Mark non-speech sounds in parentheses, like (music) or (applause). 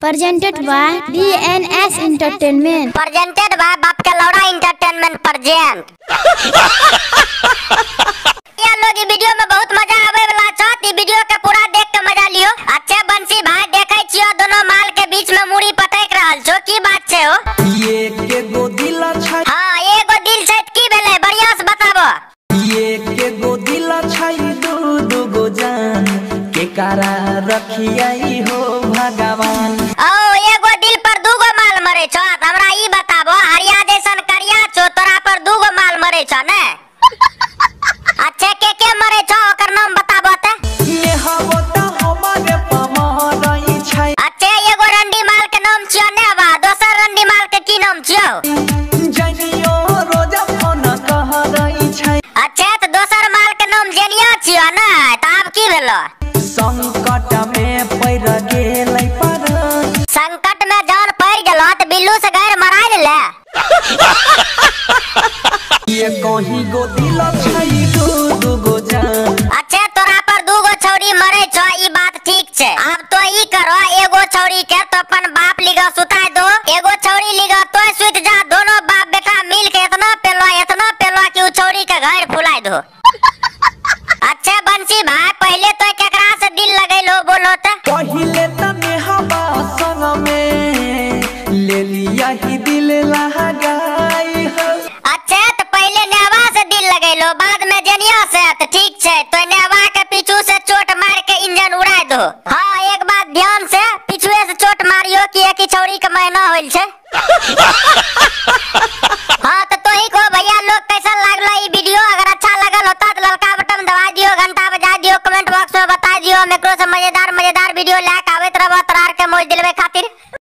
presented by DNS Entertainment. presented by बाप का लौड़ा entertainment present यार लोग ई वीडियो में बहुत मज़ा आवे वाला छत ई वीडियो के पूरा देख के मज़ा लियो। अच्छे बंसी भाई देखै छियो दोनों माल के बीच में मुड़ी पटक रहल छो की बात छे हो? ये कारा रखियाई हो भगवान। ओ एगो दिल पर दूगो माल मरे छो हमरा ई बताबो हरिया जैसन करिया छो तोरा पर दूगो माल मरे छो ने? अच्छे के के मरे छो ओकर नाम बताबो ते। ये हवो त हमारे पमरई छै। अच्छे एगो रंडी माल के नाम छियो नेवा दोसर रंडी माल के की नाम छियो? अच्छे तो दोसर माल के नाम जेनिया छियो ने त आब की भेलो? संकट में पड़ गेलै पर संकट में जान पड़ गेलो त बिल्लू से घर मराइ ले। ये कहीं गो दिला छै दू दू गो जान। अच्छे तोरा पर दूगो छौरी मरे छो ई बात ठीक छै। अब तो ई करो एगो छौरी के तो अपन बाप लिगा सुताय दो एगो छौरी लिगा तो सुत जा दोनों बाप बेटा मिल के इतना पेलो इतना पेलो कि उ छौरी के घर फुलाय दो। (laughs) अच्छे बंसी भाई पहले तो केकरा से दिल लगैलो बोलो त पहिले तने हवा संग में ले लिया ही दिल लगाई हो। अच्छे तो पहले नेवा से दिल लगैलो बाद में जनिया से त ठीक छै। तो नेवा के पीछू से चोट मार के इंजन उड़ा दो। हाँ एक बात ध्यान से पीछुए से चोट मारियो कि एक ही छौरी के महीना होइल छै? (laughs) मज़ेदार मज़ेदार वीडियो लाइक आवत रहो तरार के मौज दिलवे खातिर।